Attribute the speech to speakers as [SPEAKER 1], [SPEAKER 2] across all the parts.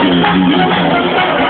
[SPEAKER 1] Thank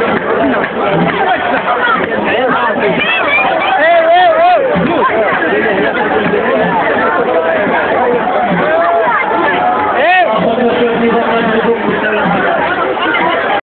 [SPEAKER 1] Thank you.